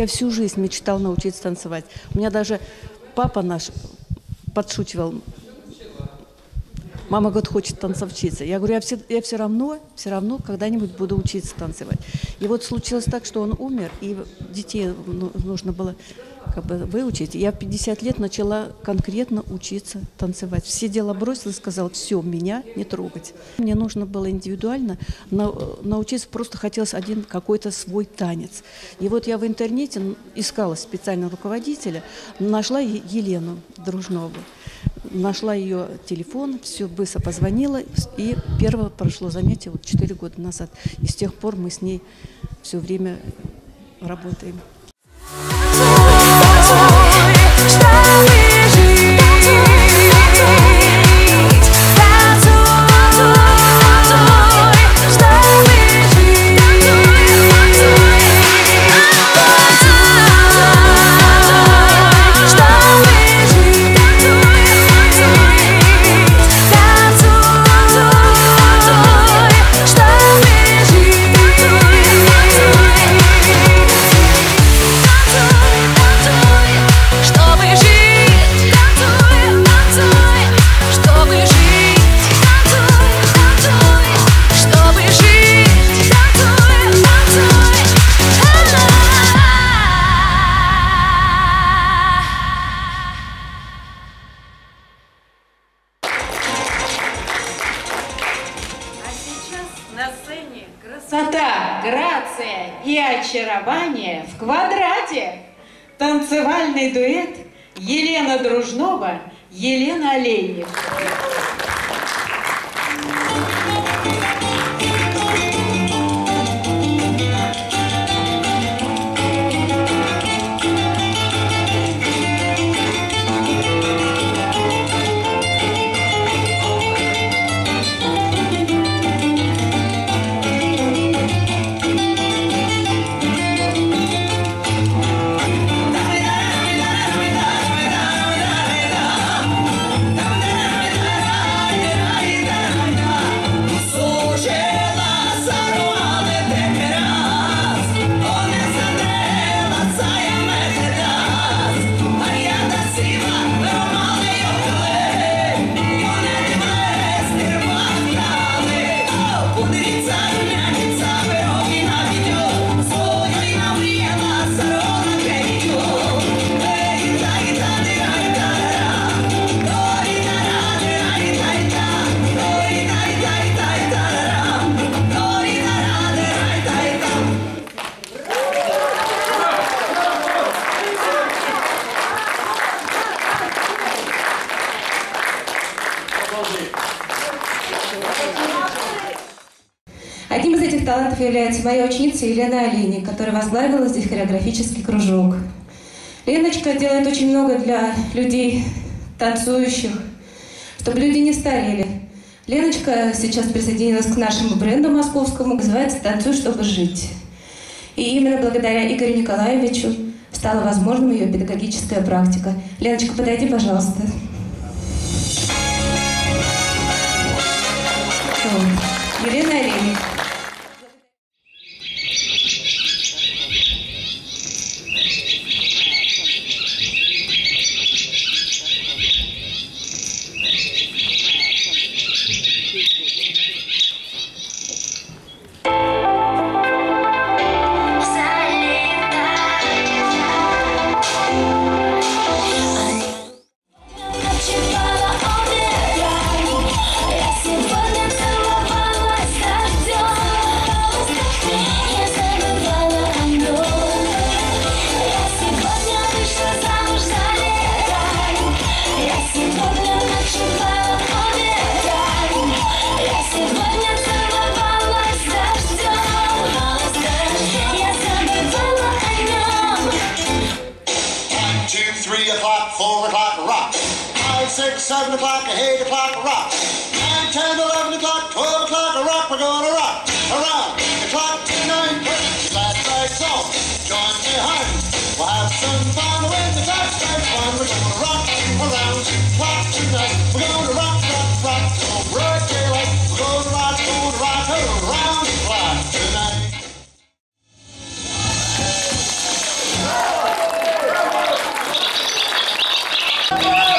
я всю жизнь мечтал научиться танцевать. У меня даже папа наш подшучивал. Мама говорит, хочет танцовщица. Я говорю, я все, я все равно, все равно когда-нибудь буду учиться танцевать. И вот случилось так, что он умер, и детей ну, нужно было как бы выучить. Я в 50 лет начала конкретно учиться танцевать. Все дела бросила сказала, все, меня не трогать. Мне нужно было индивидуально на, научиться, просто хотелось один какой-то свой танец. И вот я в интернете искала специального руководителя, нашла Елену Дружнову нашла ее телефон, все быстро позвонила, и первое прошло занятие вот 4 года назад. И с тех пор мы с ней все время работаем. Красота, грация и очарование в квадрате. Танцевальный дуэт Елена Дружнова, Елена Олейник. Талантов является моя ученица Елена Олейник, которая возглавила здесь хореографический кружок. Леночка делает очень много для людей, танцующих, чтобы люди не старели. Леночка сейчас присоединилась к нашему бренду московскому, называется «Танцуй, чтобы жить». И именно благодаря Игорю Николаевичу стала возможным ее педагогическая практика. Леночка, подойди, пожалуйста. Елена Олейник. 4 o'clock rock. 5, 6, 7 o'clock, 8 o'clock rock. 9, 10, 11 o'clock, 12 o'clock rock. We're going to rock around the clock tonight. Oh!